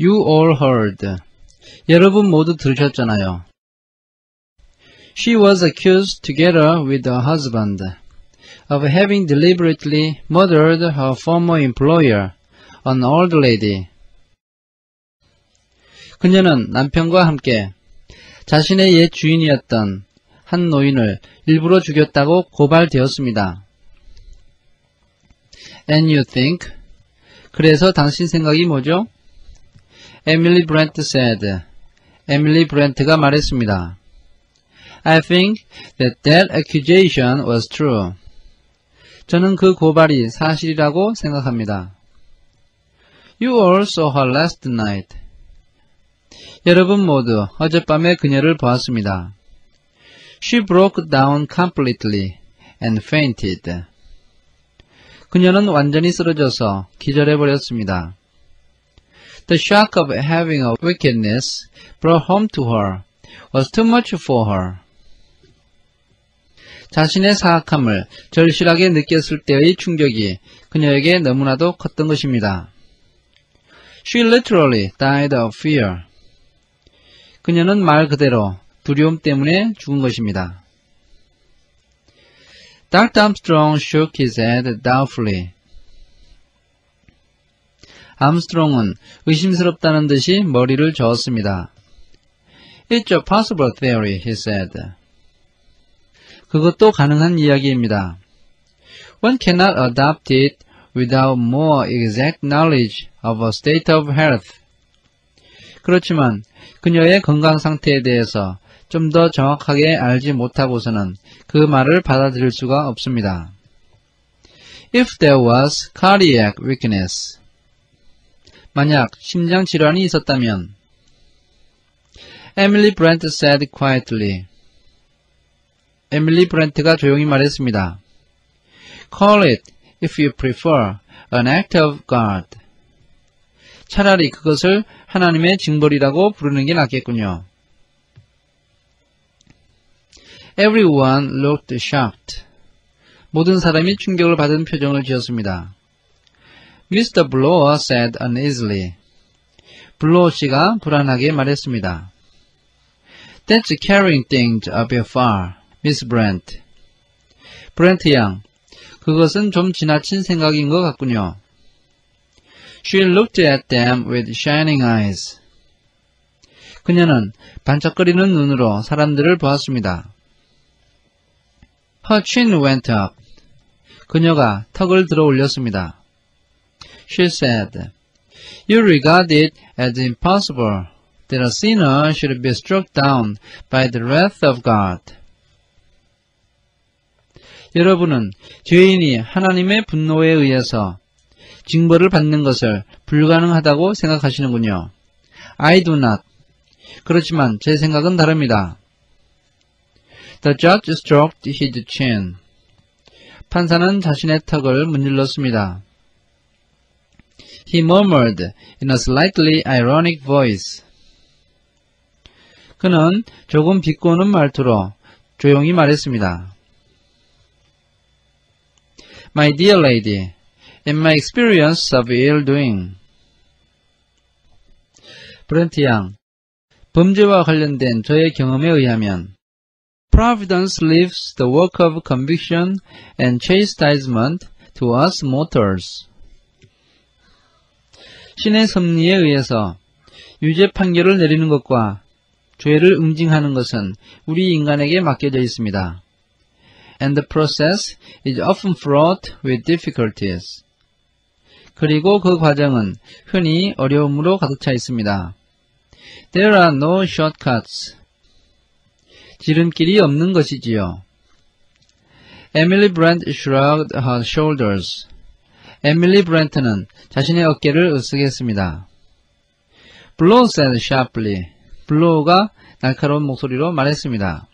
You all heard. 여러분 모두 들으셨잖아요. She was accused together with her husband of having deliberately murdered her former employer, an old lady. 그녀는 남편과 함께 자신의 옛 주인이었던 한 노인을 일부러 죽였다고 고발되었습니다. And you think? 그래서 당신 생각이 뭐죠? Emily Brent said. 에밀리 브렌트가 말했습니다. I think that that accusation was true. 저는 그 고발이 사실이라고 생각합니다. You all saw her last night. 여러분 모두 어젯밤에 그녀를 보았습니다. She broke down completely and fainted. 그녀는 완전히 쓰러져서 기절해버렸습니다. The shock of having a wickedness brought home to her was too much for her. 자신의 사악함을 절실하게 느꼈을 때의 충격이 그녀에게 너무나도 컸던 것입니다. She literally died of fear. 그녀는 말 그대로 두려움 때문에 죽은 것입니다. Dr. Armstrong shook his head doubtfully. 암스트롱은 의심스럽다는 듯이 머리를 저었습니다. It's a possible theory, he said. 그것도 가능한 이야기입니다. One cannot adopt it without more exact knowledge of a state of health. 그렇지만 그녀의 건강 상태에 대해서 좀 더 정확하게 알지 못하고서는 그 말을 받아들일 수가 없습니다. If there was cardiac weakness, 만약 심장 질환이 있었다면 Emily Brent said quietly. 에밀리 브렌트가 조용히 말했습니다. Call it, if you prefer, an act of God. 차라리 그것을 하나님의 징벌이라고 부르는 게 낫겠군요. Everyone looked shocked. 모든 사람이 충격을 받은 표정을 지었습니다. Mr. Blower said uneasily. 블로어 씨가 불안하게 말했습니다. That's carrying things a bit far, Miss Brent. 브렌트 양, 그것은 좀 지나친 생각인 것 같군요. She looked at them with shining eyes. 그녀는 반짝거리는 눈으로 사람들을 보았습니다. Her chin went up. 그녀가 턱을 들어 올렸습니다. She said, You regard it as impossible that a sinner should be struck down by the wrath of God. 여러분은 죄인이 하나님의 분노에 의해서 징벌을 받는 것을 불가능하다고 생각하시는군요. I do not. 그렇지만 제 생각은 다릅니다. The judge stroked his chin. 판사는 자신의 턱을 문질렀습니다. He murmured in a slightly ironic voice. 그는 조금 비꼬는 말투로 조용히 말했습니다. My dear lady, in my experience of ill doing. 브렌트 양, 범죄와 관련된 저의 경험에 의하면 Providence leaves the work of conviction and chastisement to us mortals. 신의 섭리에 의해서 유죄 판결을 내리는 것과 죄를 응징하는 것은 우리 인간에게 맡겨져 있습니다. And the process is often fraught with difficulties. 그리고 그 과정은 흔히 어려움으로 가득 차 있습니다. There are no shortcuts. 지름길이 없는 것이지요. Emily Brent shrugged her shoulders. 에밀리 브렌트는 자신의 어깨를 으쓱했습니다. 블로우 said sharply. 블로우가 날카로운 목소리로 말했습니다.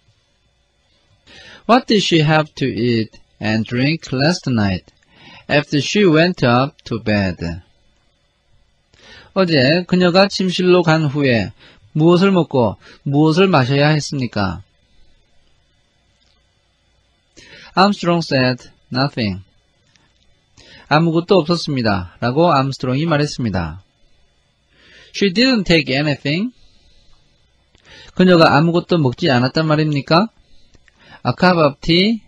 What did she have to eat and drink last night after she went up to bed? 어제 그녀가 침실로 간 후에 무엇을 먹고 무엇을 마셔야 했습니까? Armstrong said nothing. 아무것도 없었습니다. 라고 암스트롱이 말했습니다. She didn't take anything. 그녀가 아무것도 먹지 않았단 말입니까? A cup of tea,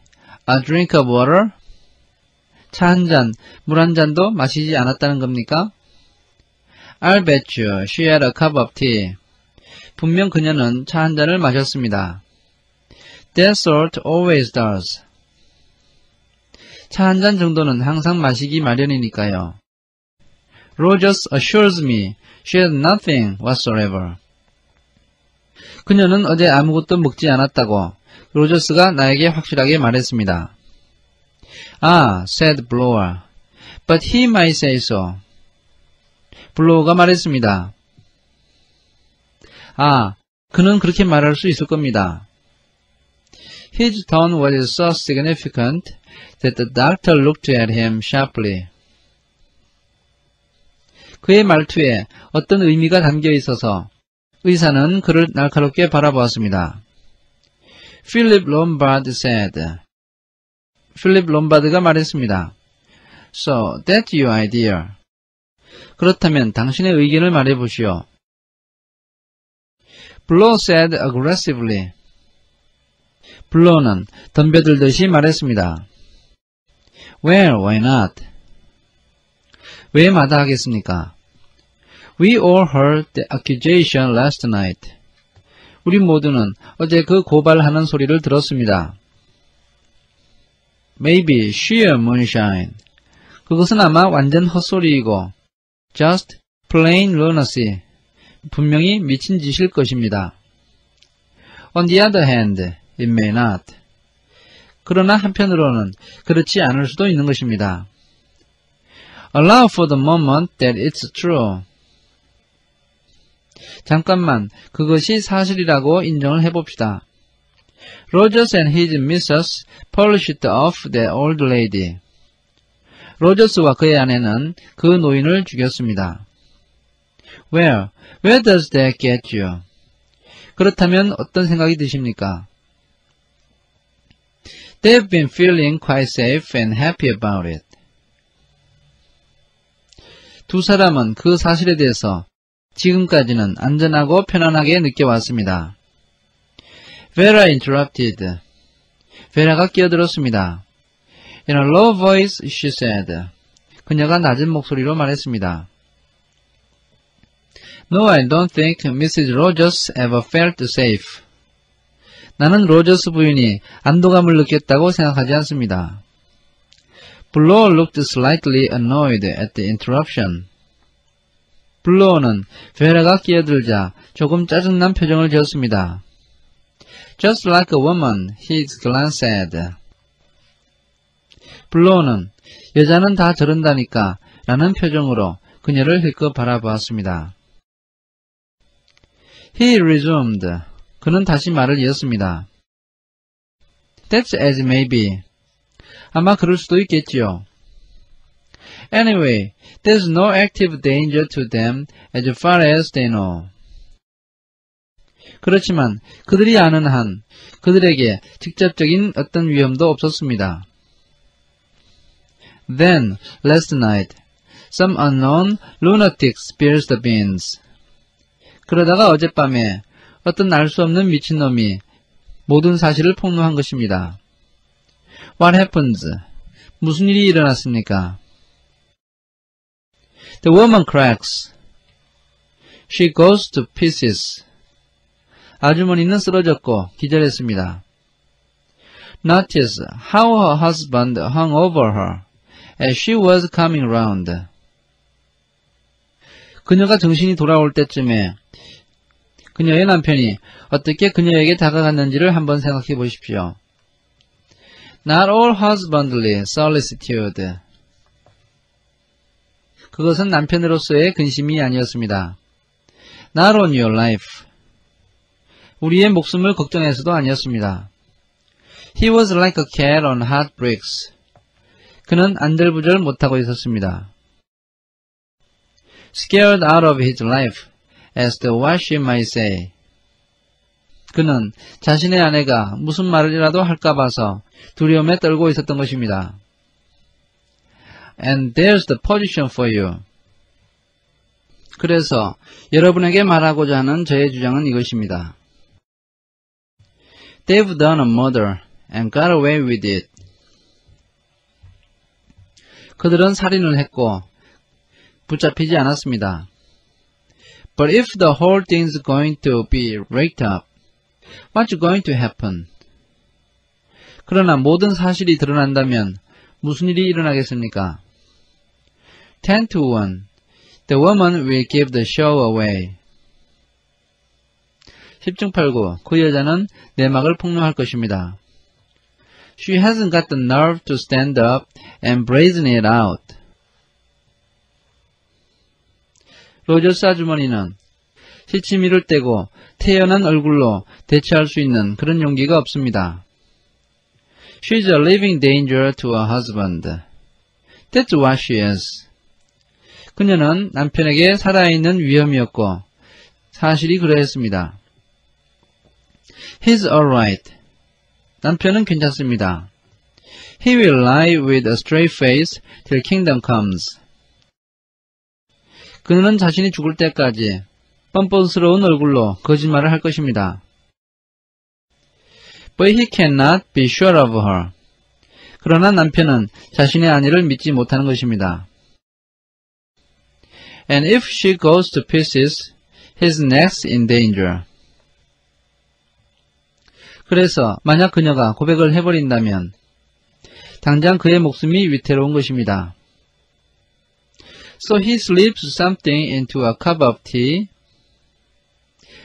a drink of water. 차 한 잔, 물 한 잔도 마시지 않았다는 겁니까? I'll bet you she had a cup of tea. 분명 그녀는 차 한 잔을 마셨습니다. That sort always does. 차 한 잔 정도는 항상 마시기 마련이니까요. Rogers assures me she had nothing whatsoever. 그녀는 어제 아무것도 먹지 않았다고 로저스가 나에게 확실하게 말했습니다. 아, said Blower. But he might say so. 블로우가 말했습니다. 아, 그는 그렇게 말할 수 있을 겁니다. His tone was so significant that the doctor looked at him sharply. 그의 말투에 어떤 의미가 담겨 있어서 의사는 그를 날카롭게 바라보았습니다. Philip Lombard said. 필립 롬바드가 말했습니다. So, that's your idea. 그렇다면 당신의 의견을 말해보시오. Blow said aggressively. 블로는 덤벼들듯이 말했습니다. Well, why not? 왜 마다 하겠습니까? We all heard the accusation last night. 우리 모두는 어제 그 고발하는 소리를 들었습니다. Maybe sheer moonshine. 그것은 아마 완전 헛소리이고 just plain lunacy. 분명히 미친 짓일 것입니다. On the other hand, it may not. 그러나 한편으로는 그렇지 않을 수도 있는 것입니다. Allow for the moment that it's true. 잠깐만 그것이 사실이라고 인정을 해봅시다. Rogers and his missus polished off the old lady. 로저스와 그의 아내는 그 노인을 죽였습니다. Where? Where does that get you? 그렇다면 어떤 생각이 드십니까? They've been feeling quite safe and happy about it. 두 사람은 그 사실에 대해서 지금까지는 안전하고 편안하게 느껴왔습니다. Vera interrupted. 베라가 끼어들었습니다. In a low voice, she said. 그녀가 낮은 목소리로 말했습니다. No, I don't think Mrs. Rogers ever felt safe. 나는 로저스 부인이 안도감을 느꼈다고 생각하지 않습니다. Blow looked slightly annoyed at the interruption. 블로어는 베라가 끼어들자 조금 짜증난 표정을 지었습니다. Just like a woman, his glance said. 블로어는 여자는 다 저런다니까 라는 표정으로 그녀를 힐끗 바라보았습니다. He resumed. 그는 다시 말을 이었습니다. That's as may be. 아마 그럴 수도 있겠지요. Anyway, there's no active danger to them as far as they know. 그렇지만 그들이 아는 한 그들에게 직접적인 어떤 위험도 없었습니다. Then, last night, some unknown lunatic spills the beans. 그러다가 어젯밤에 어떤 알 수 없는 미친놈이 모든 사실을 폭로한 것입니다. What happens? 무슨 일이 일어났습니까? The woman cracks. She goes to pieces. 아주머니는 쓰러졌고 기절했습니다. Notice how her husband hung over her as she was coming round. 그녀가 정신이 돌아올 때쯤에 그녀의 남편이 어떻게 그녀에게 다가갔는지를 한번 생각해 보십시오. Not all husbandly solicitude. 그것은 남편으로서의 근심이 아니었습니다. Not on your life. 우리의 목숨을 걱정해서도 아니었습니다. He was like a cat on hot bricks. 그는 안절부절 못하고 있었습니다. Scared out of his life, as what she might say. 그는 자신의 아내가 무슨 말이라도 할까 봐서 두려움에 떨고 있었던 것입니다. And there's the position for you. 그래서 여러분에게 말하고자 하는 저의 주장은 이것입니다. They've done a murder and got away with it. 그들은 살인을 했고 붙잡히지 않았습니다. But if the whole thing's going to be raked up, what's going to happen? 그러나 모든 사실이 드러난다면 무슨 일이 일어나겠습니까? 10 to 1. The woman will give the show away. 10중 8구. 그 여자는 내막을 폭로할 것입니다. She hasn't got the nerve to stand up and brazen it out. 로저스 아주머니는 시치미를 떼고 태연한 얼굴로 대처할 수 있는 그런 용기가 없습니다. She's a living danger to her husband. That's what she is. 그녀는 남편에게 살아있는 위험이었고 사실이 그러했습니다. He's alright. 남편은 괜찮습니다. He will lie with a straight face till kingdom comes. 그는 자신이 죽을 때까지 뻔뻔스러운 얼굴로 거짓말을 할 것입니다. But he cannot be sure of her. 그러나 남편은 자신의 아내를 믿지 못하는 것입니다. And if she goes to pieces, he's next in danger. 그래서 만약 그녀가 고백을 해버린다면 당장 그의 목숨이 위태로운 것입니다. So he slips something into a cup of tea.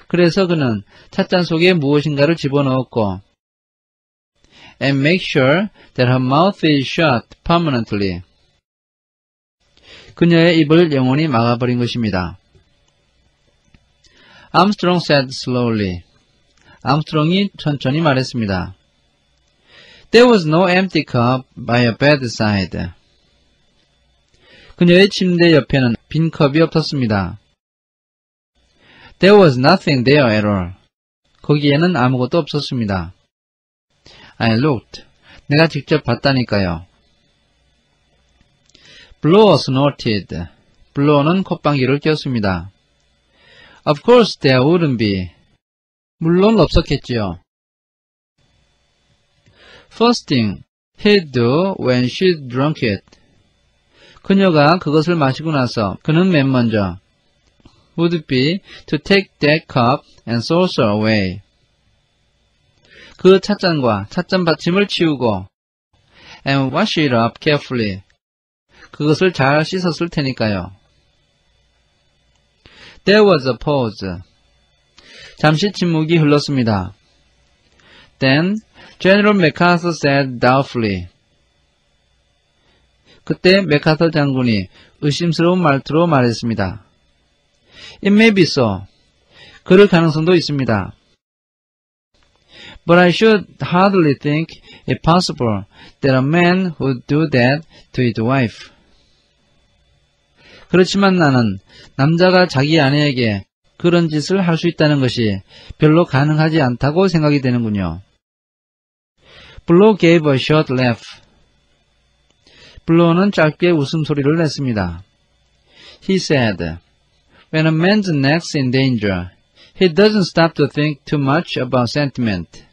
그래서 그는 찻잔 속에 무엇인가를 집어넣었고 and make sure that her mouth is shut permanently. 그녀의 입을 영원히 막아버린 것입니다. Armstrong said slowly. 암스트롱이 천천히 말했습니다. There was no empty cup by a bedside. 그녀의 침대 옆에는 빈 컵이 없었습니다. There was nothing there at all. 거기에는 아무것도 없었습니다. I looked. 내가 직접 봤다니까요. Blower snorted. 블로어는 콧방귀를 꼈습니다. Of course there wouldn't be. 물론 없었겠지요. First thing he'd do when she'd drunk it. 그녀가 그것을 마시고 나서 그는 맨 먼저 would be to take that cup and saucer away. 그 찻잔과 찻잔 받침을 치우고 and wash it up carefully. 그것을 잘 씻었을 테니까요. There was a pause. 잠시 침묵이 흘렀습니다. Then General MacArthur said doubtfully. 그때 맥카터 장군이 의심스러운 말투로 말했습니다. It may be so. 그럴 가능성도 있습니다. But I should hardly think it possible that a man would do that to his wife. 그렇지만 나는 남자가 자기 아내에게 그런 짓을 할 수 있다는 것이 별로 가능하지 않다고 생각이 되는군요. 블로 gave a short laugh. 블로는 짧게 웃음소리를 냈습니다. He said, When a man's neck's in danger, he doesn't stop to think too much about sentiment.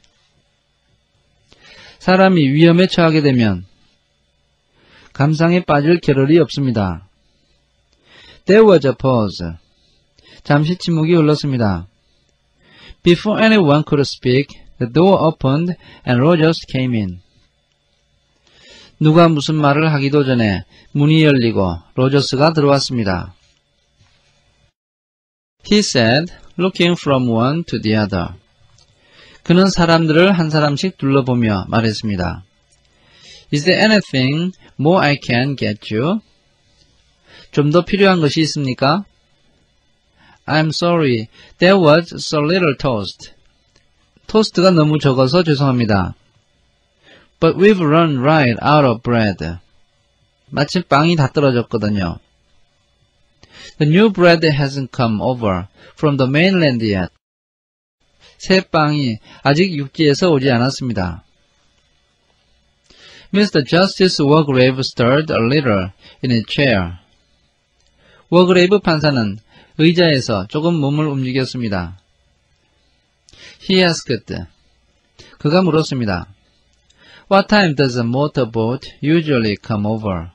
사람이 위험에 처하게 되면 감상에 빠질 겨를이 없습니다. There was a pause. 잠시 침묵이 흘렀습니다. Before anyone could speak, the door opened and Rogers came in. 누가 무슨 말을 하기도 전에 문이 열리고 로저스가 들어왔습니다. He said, looking from one to the other. 그는 사람들을 한 사람씩 둘러보며 말했습니다. Is there anything more I can get you? 좀 더 필요한 것이 있습니까? I'm sorry. There was so little toast. 토스트가 너무 적어서 죄송합니다. But we've run right out of bread. 마침 빵이 다 떨어졌거든요. The new bread hasn't come over from the mainland yet. 새 빵이 아직 육지에서 오지 않았습니다. Mr. Justice Wargrave stirred a little in his chair. 워그레이브 판사는 의자에서 조금 몸을 움직였습니다. He asked. 그가 물었습니다. What time does a motorboat usually come over?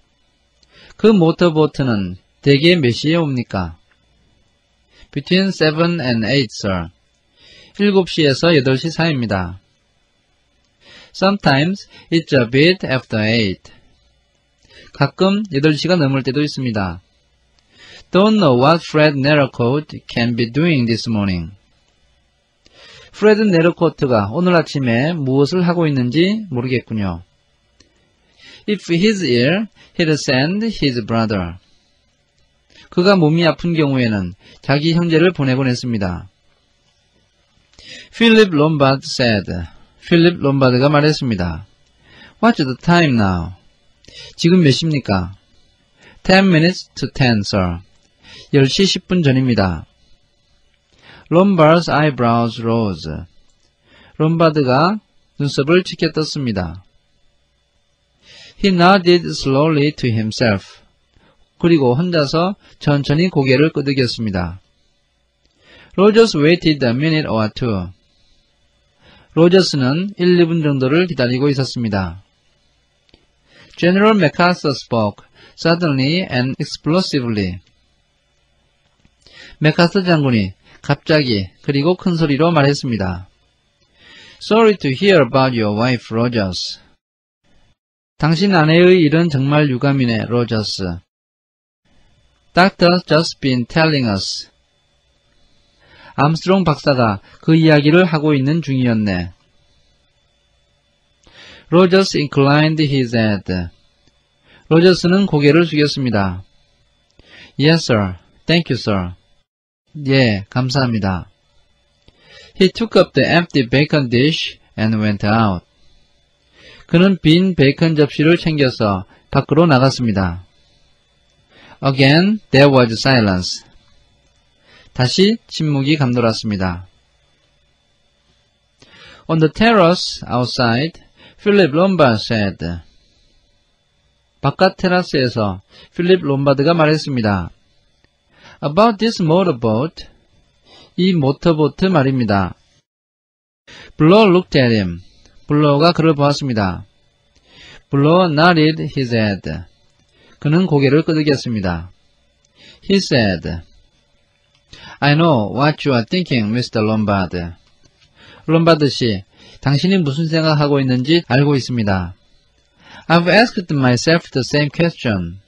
그 모터보트는 대개 몇 시에 옵니까? Between 7 and 8, sir. 7시에서 8시 사이입니다. Sometimes it's a bit after 8. 가끔 8시가 넘을 때도 있습니다. Don't know what Fred Nerocott can be doing this morning. 프레드 네르코트가 오늘 아침에 무엇을 하고 있는지 모르겠군요. If he's ill, he'd send his brother. 그가 몸이 아픈 경우에는 자기 형제를 보내곤 했습니다. Philip Lombard said. 필립 롬바드가 말했습니다. What's the time now? 지금 몇 시입니까? 10 minutes to 10, sir. 10시 10분 전입니다. 롬바드's eyebrows rose. 롬바드가 눈썹을 치켜 떴습니다. He nodded slowly to himself. 그리고 혼자서 천천히 고개를 끄덕였습니다. Rogers waited a minute or two. 로저스는 1, 2분 정도를 기다리고 있었습니다. General MacArthur spoke suddenly and explosively. 맥카스 장군이 갑자기 그리고 큰 소리로 말했습니다. Sorry to hear about your wife, Rogers. 당신 아내의 일은 정말 유감이네, 로저스. Doctor's just been telling us. 암스트롱 박사가 그 이야기를 하고 있는 중이었네. 로저스 inclined his head. 로저스는 고개를 숙였습니다. Yes, sir. Thank you, sir. 예, 감사합니다. He took up the empty bacon dish and went out. 그는 빈 베이컨 접시를 챙겨서 밖으로 나갔습니다. Again, there was silence. 다시 침묵이 감돌았습니다. On the terrace outside, Philip Lombard said. 바깥 테라스에서 필립 롬바드가 말했습니다. About this motorboat. 이 모터보트 말입니다. 블러 looked at him. 블러가 그를 보았습니다. 블러 nodded his head. 그는 고개를 끄덕였습니다. He said, I know what you are thinking, Mr. Lombard. 롬바드 씨, 당신이 무슨 생각하고 있는지 알고 있습니다. I've asked myself the same question.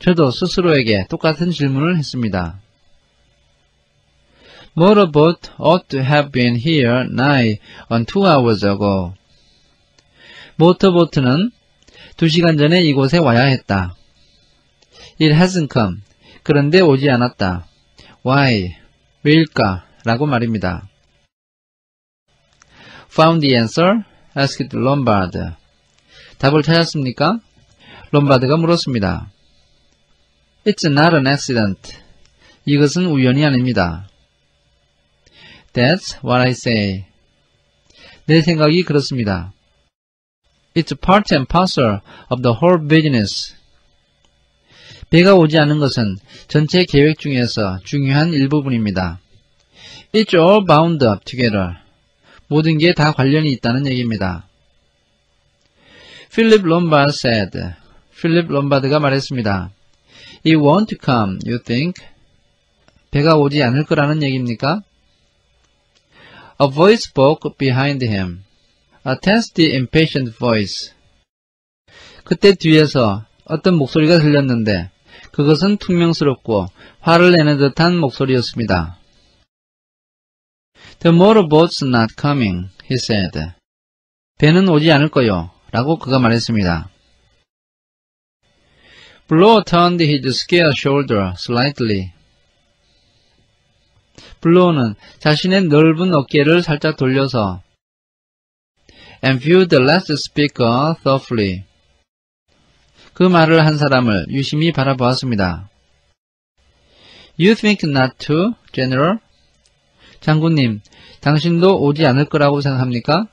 저도 스스로에게 똑같은 질문을 했습니다. Motorboat ought to have been here nigh on two hours ago. 모터보트는 두 시간 전에 이곳에 와야 했다. It hasn't come. 그런데 오지 않았다. Why? 왜일까? 라고 말입니다. Found the answer? asked Lombard. 답을 찾았습니까? 롬바드가 물었습니다. It's not an accident. 이것은 우연이 아닙니다. That's what I say. 내 생각이 그렇습니다. It's part and parcel of the whole business. 배가 오지 않은 것은 전체 계획 중에서 중요한 일부분입니다. It's all bound up together. 모든 게 다 관련이 있다는 얘기입니다. 필립 롬바드 said. 필립 롬바드가 말했습니다. It won't come, you think? 배가 오지 않을 거라는 얘기입니까? A voice spoke behind him. A testy, impatient voice. 그때 뒤에서 어떤 목소리가 들렸는데 그것은 퉁명스럽고 화를 내는 듯한 목소리였습니다. The motorboat's not coming, he said. 배는 오지 않을 거요. 라고 그가 말했습니다. Blow turned his square shoulder slightly. 블로우는 자신의 넓은 어깨를 살짝 돌려서 and viewed the last speaker thoughtfully. 그 말을 한 사람을 유심히 바라보았습니다. You think not to, General? 장군님, 당신도 오지 않을 거라고 생각합니까?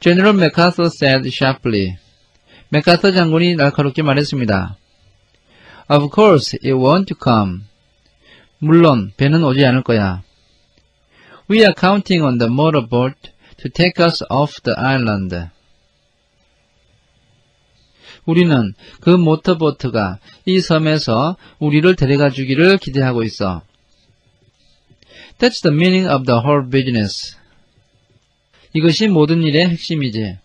General MacArthur said sharply. 맥카서 장군이 날카롭게 말했습니다. Of course, it won't come. 물론 배는 오지 않을 거야. We are counting on the motorboat to take us off the island. 우리는 그 모터보트가 이 섬에서 우리를 데려가 주기를 기대하고 있어. That's the meaning of the whole business. 이것이 모든 일의 핵심이지.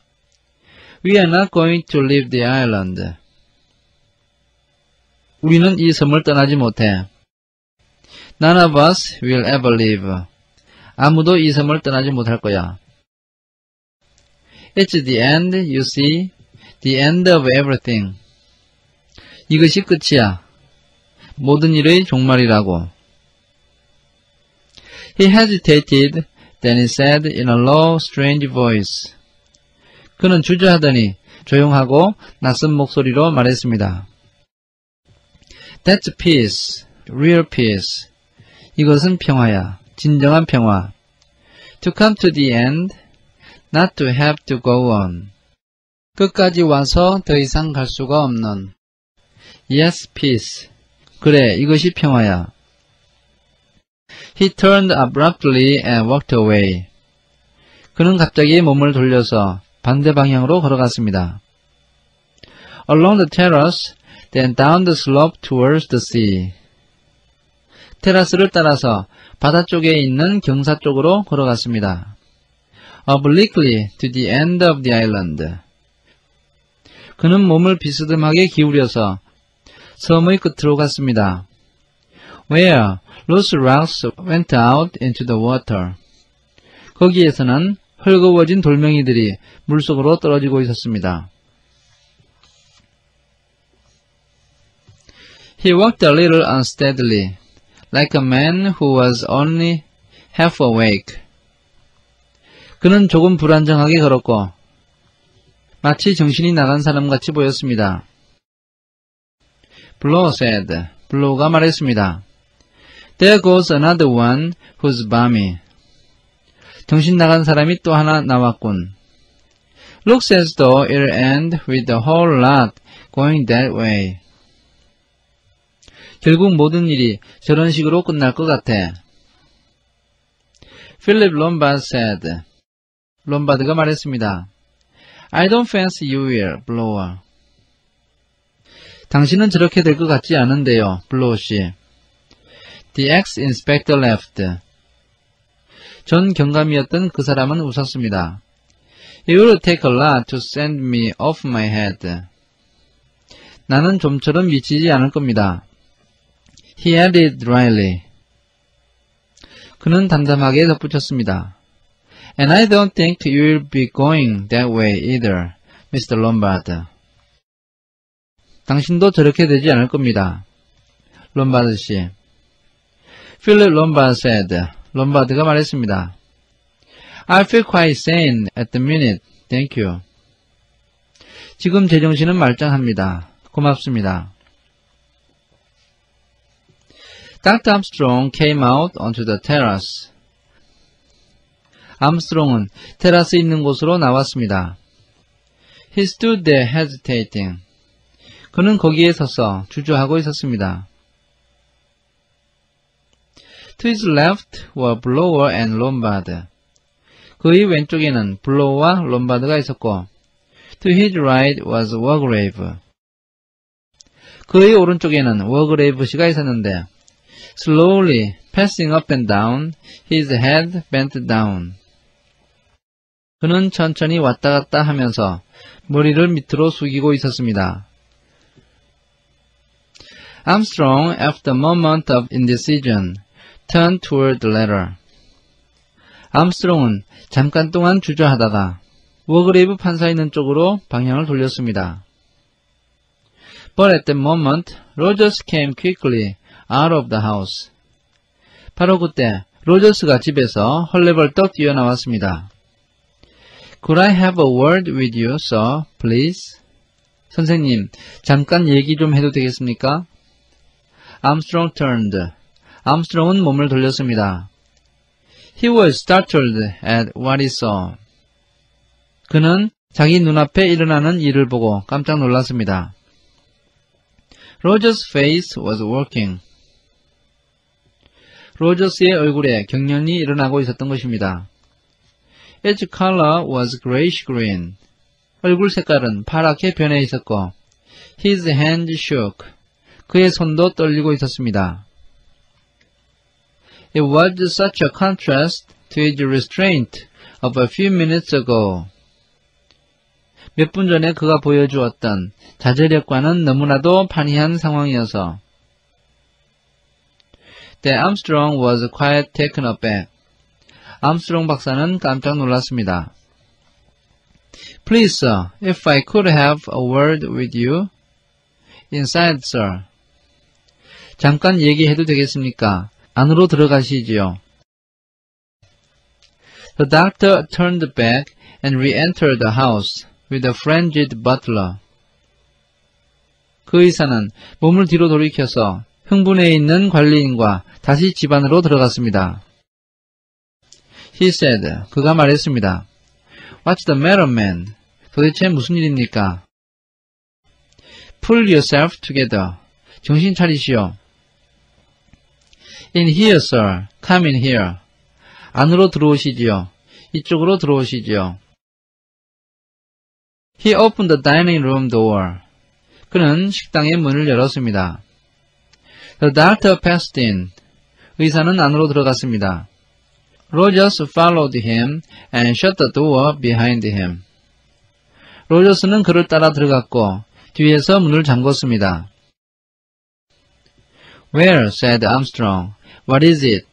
We are not going to leave the island. 우리는 이 섬을 떠나지 못해. None of us will ever leave. 아무도 이 섬을 떠나지 못할 거야. It's the end, you see. The end of everything. 이것이 끝이야. 모든 일의 종말이라고. He hesitated, then he said in a low, strange voice. 그는 주저하더니 조용하고 낯선 목소리로 말했습니다. That's peace, real peace. 이것은 평화야, 진정한 평화. To come to the end, not to have to go on. 끝까지 와서 더 이상 갈 수가 없는. Yes, peace. 그래, 이것이 평화야. He turned abruptly and walked away. 그는 갑자기 몸을 돌려서 반대 방향으로 걸어갔습니다. Along the terrace, then down the slope towards the sea. 테라스를 따라서 바다 쪽에 있는 경사 쪽으로 걸어갔습니다. Obliquely to the end of the island. 그는 몸을 비스듬하게 기울여서 섬의 끝으로 갔습니다. Where loose rocks went out into the water. 거기에서는 헐거워진 돌멩이들이 물속으로 떨어지고 있었습니다. He walked a little unsteadily, like a man who was only half awake. 그는 조금 불안정하게 걸었고, 마치 정신이 나간 사람같이 보였습니다. Blow said, 블로우가 말했습니다. There goes another one who's balmy. 정신 나간 사람이 또 하나 나왔군. Looks as though it'll end with a whole lot going that way. 결국 모든 일이 저런 식으로 끝날 것 같아. Philip Lombard said. 롬바드가 말했습니다. I don't fancy you will, blower. 당신은 저렇게 될 것 같지 않은데요, 블로우 씨. The ex-inspector left. 전 경감이었던 그 사람은 웃었습니다. It will take a lot to send me off my head. 나는 좀처럼 미치지 않을 겁니다. He added dryly. 그는 담담하게 덧붙였습니다. And I don't think you will be going that way either, Mr. Lombard. 당신도 저렇게 되지 않을 겁니다. 롬바드 씨. Philip Lombard said. 롬바드가 말했습니다. I feel quite sane at the minute. Thank you. 지금 제 정신은 말짱합니다. 고맙습니다. Dr. Armstrong came out onto the terrace. 암스트롱은 테라스 있는 곳으로 나왔습니다. He stood there hesitating. 그는 거기에 서서 주저하고 있었습니다. To his left were Blore and Lombard. 그의 왼쪽에는 블로어와 롬바드가 있었고, to his right was Wargrave. 그의 오른쪽에는 워그레이브 씨가 있었는데, slowly passing up and down, his head bent down. 그는 천천히 왔다 갔다 하면서 머리를 밑으로 숙이고 있었습니다. Armstrong, after a moment of indecision, turned toward the letter. 암스트롱은 잠깐 동안 주저하다가 워그레이브 판사 있는 쪽으로 방향을 돌렸습니다. But at that moment, Rogers came quickly out of the house. 바로 그때 로저스가 집에서 헐레벌떡 뛰어나왔습니다. Could I have a word with you, sir, please? 선생님, 잠깐 얘기 좀 해도 되겠습니까? Armstrong turned. 암스트롱은 몸을 돌렸습니다. He was startled at what he saw. 그는 자기 눈앞에 일어나는 일을 보고 깜짝 놀랐습니다. Roger's face was working. 로저스의 얼굴에 경련이 일어나고 있었던 것입니다. Its color was grayish green. 얼굴 색깔은 파랗게 변해 있었고, his hand shook. 그의 손도 떨리고 있었습니다. It was such a contrast to his restraint of a few minutes ago. 몇 분 전에 그가 보여주었던 자제력과는 너무나도 판이한 상황이어서 that Armstrong was quite taken aback. 암스트롱 박사는 깜짝 놀랐습니다. Please, sir, if I could have a word with you. Inside, sir. 잠깐 얘기해도 되겠습니까? 안으로 들어가시지요. The doctor turned back and re-entered the house with a frenzied butler. 그 의사는 몸을 뒤로 돌이켜서 흥분해 있는 관리인과 다시 집 안으로 들어갔습니다. He said, 그가 말했습니다. What's the matter, man? 도대체 무슨 일입니까? Pull yourself together. 정신 차리시오. In here, sir. Come in here. 안으로 들어오시지요. 이쪽으로 들어오시지요. He opened the dining room door. 그는 식당의 문을 열었습니다. The doctor passed in. 의사는 안으로 들어갔습니다. Rogers followed him and shut the door behind him. 로저스는 그를 따라 들어갔고 뒤에서 문을 잠궜습니다. Where? said Armstrong. What is it?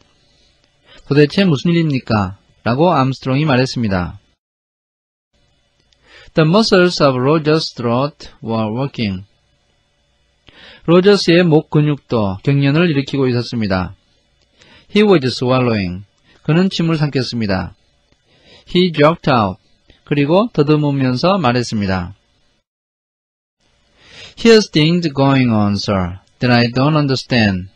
도대체 무슨 일입니까? 라고 암스트롱이 말했습니다. The muscles of Roger's throat were working. 로저스의 목 근육도 경련을 일으키고 있었습니다. He was swallowing. 그는 침을 삼켰습니다. He joked out. 그리고 더듬으면서 말했습니다. Here's things going on, sir, that I don't understand.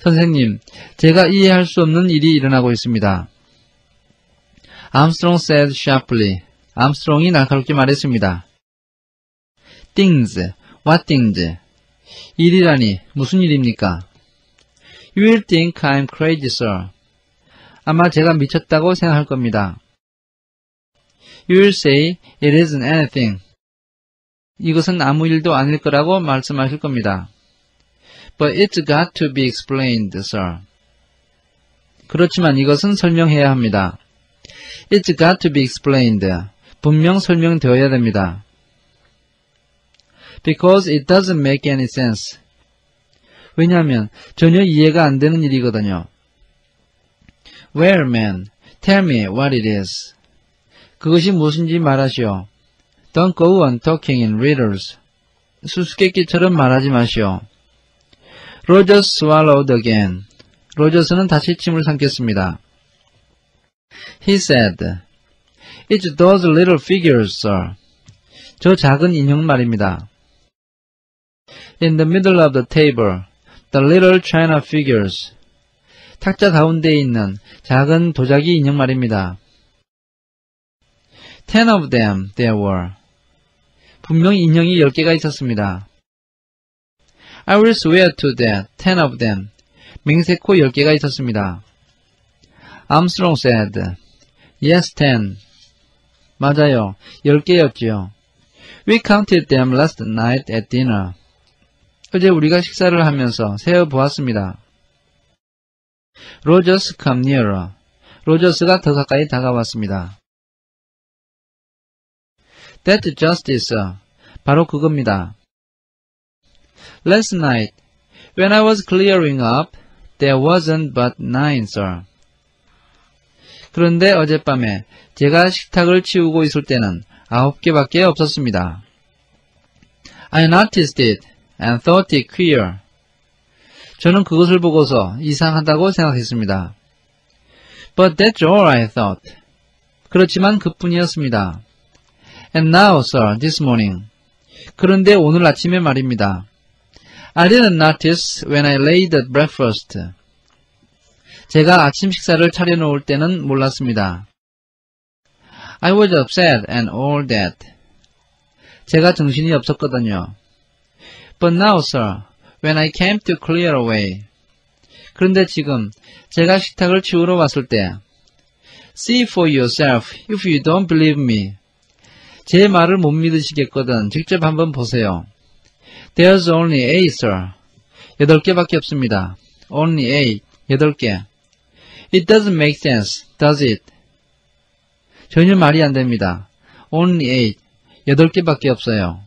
선생님, 제가 이해할 수 없는 일이 일어나고 있습니다. Armstrong said sharply. 암스트롱이 날카롭게 말했습니다. Things, what things? 일이라니, 무슨 일입니까? You will think I'm crazy, sir. 아마 제가 미쳤다고 생각할 겁니다. You will say it isn't anything. 이것은 아무 일도 아닐 거라고 말씀하실 겁니다. But it's got to be explained, sir. 그렇지만 이것은 설명해야 합니다. It's got to be explained. 분명 설명되어야 됩니다. Because it doesn't make any sense. 왜냐하면 전혀 이해가 안 되는 일이거든요. Well, man, tell me what it is. 그것이 무엇인지 말하시오. Don't go on talking in riddles. 수수께끼처럼 말하지 마시오. Rogers swallowed again. 로저스는 다시 침을 삼켰습니다. He said, It's those little figures, sir. 저 작은 인형 말입니다. In the middle of the table, the little china figures. 탁자 가운데에 있는 작은 도자기 인형 말입니다. Ten of them there were. 분명 인형이 10개가 있었습니다. I will swear to that. Ten of them. 맹세코 10개가 있었습니다. Armstrong said, Yes, ten. 맞아요. 10개였지요. We counted them last night at dinner. 어제 우리가 식사를 하면서 세어 보았습니다. 로저스 come nearer. 로저스가 더 가까이 다가왔습니다. That's justice. 바로 그겁니다. Last night, when I was clearing up, there wasn't but nine, sir. 그런데 어젯밤에 제가 식탁을 치우고 있을 때는 아홉 개밖에 없었습니다. I noticed it and thought it queer. 저는 그것을 보고서 이상하다고 생각했습니다. But that's all I thought. 그렇지만 그뿐이었습니다. And now, sir, this morning. 그런데 오늘 아침에 말입니다. I didn't notice when I laid the breakfast. 제가 아침 식사를 차려놓을 때는 몰랐습니다. I was upset and all that. 제가 정신이 없었거든요. But now, sir, when I came to clear away. 그런데 지금 제가 식탁을 치우러 왔을 때 See for yourself if you don't believe me. 제 말을 못 믿으시겠거든 직접 한번 보세요. There's only eight, sir. 여덟 개밖에 없습니다. Only eight. 여덟 개. It doesn't make sense, does it? 전혀 말이 안 됩니다. Only eight. 여덟 개밖에 없어요.